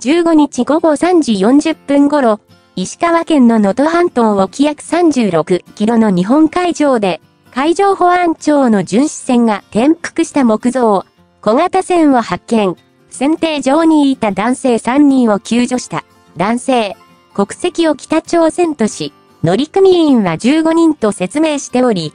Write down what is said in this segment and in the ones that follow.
15日午後3時40分頃、石川県の能登半島沖約36キロの日本海上で、海上保安庁の巡視船が転覆した木造、小型船を発見。船艇上にいた男性3人を救助した。男性、国籍を北朝鮮とし、乗組員は15人と説明しており、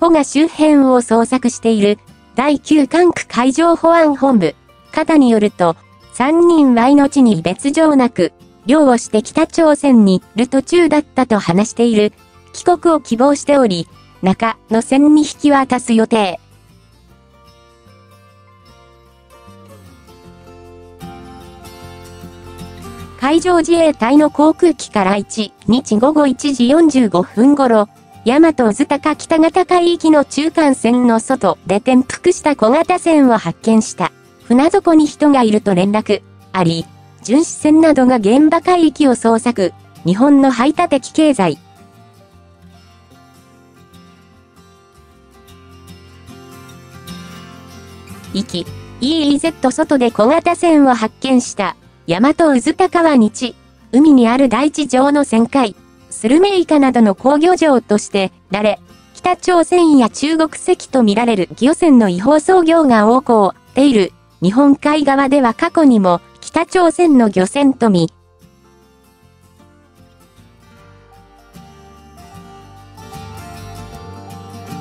保が周辺を捜索している第9管区海上保安本部、方によると、3人は命に別状なく、漁をして北朝鮮にいる途中だったと話している、帰国を希望しており、中の線に引き渡す予定。海上自衛隊の航空機から1日午後1時45分頃、大和渦高北型海域の中間線の外で転覆した小型船を発見した。船底に人がいると連絡あり、巡視船などが現場海域を捜索。日本の排他的経済。域、EEZ 外で小型船を発見した。大和渦高は日、海にある大地上の旋回。スルメイカなどの工業場として、られ、北朝鮮や中国籍とみられる漁船の違法操業が横行っている日本海側では過去にも北朝鮮の漁船とみ、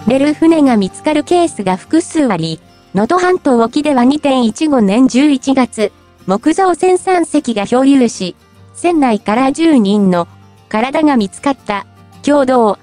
れる船が見つかるケースが複数あり、能登半島沖では2.15年11月、木造船3隻が漂流し、船内から10人の体が見つかった。共同